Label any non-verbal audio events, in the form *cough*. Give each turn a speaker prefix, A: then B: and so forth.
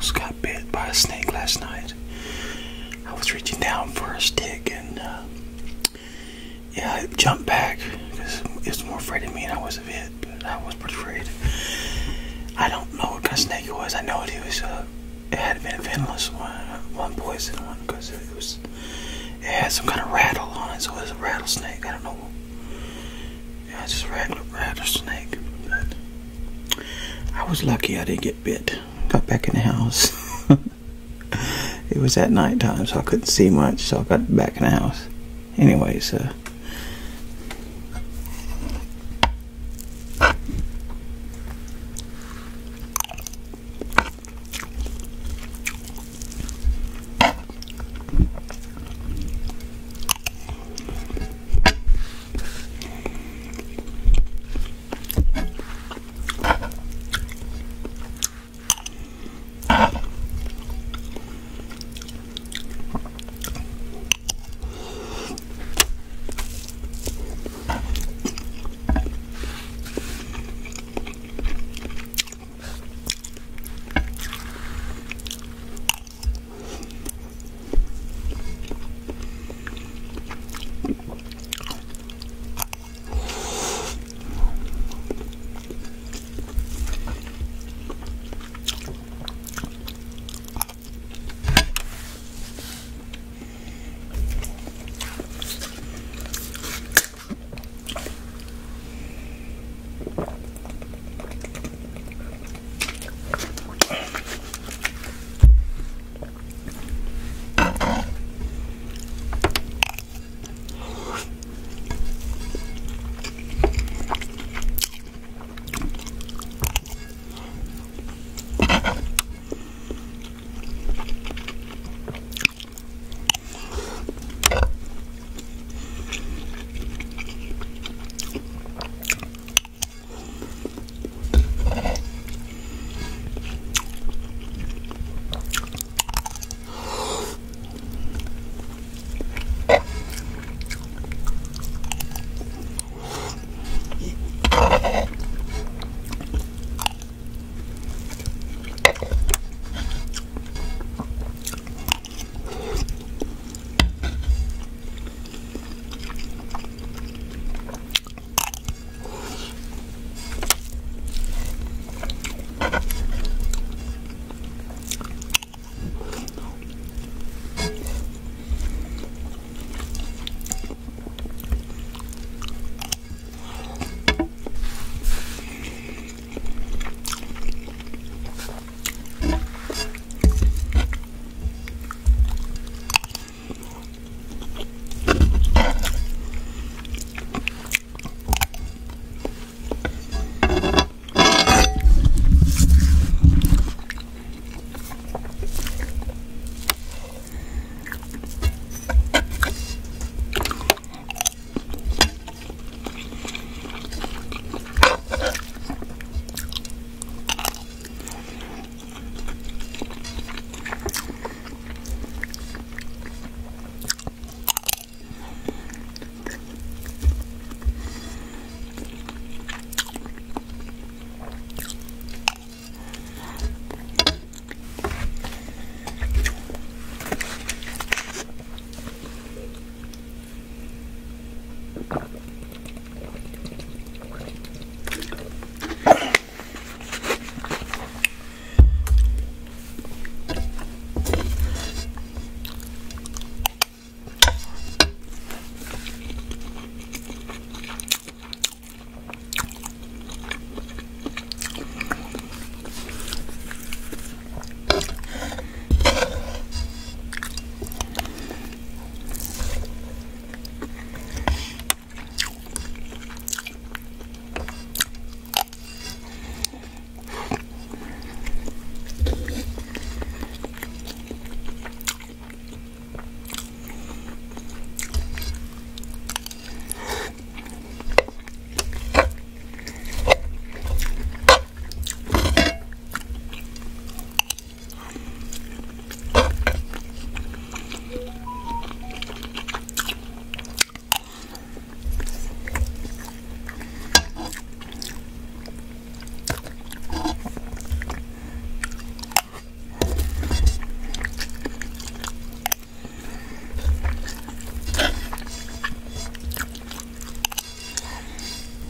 A: almost got bit by a snake last night. I was reaching down for a stick and uh, yeah, I jumped back because it was more afraid of me than I was of it. But I was pretty afraid. I don't know what kind of snake it was. I know it was. Uh, it had been a venomous one, one poison one, because it was. It had some kind of rattle on it, so it was a rattlesnake. I don't know. Yeah, it's just a rattlesnake. But I was lucky I didn't get bit. Got back in the house. *laughs* it was at night time, so I couldn't see much, so I got back in the house. Anyways, uh,